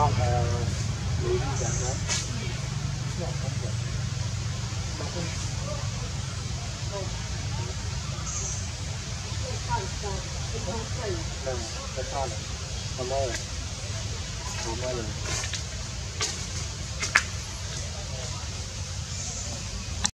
không là lý dạng đó Hãy subscribe cho kênh Ghiền Mì Gõ Để không bỏ lỡ những video hấp rồi.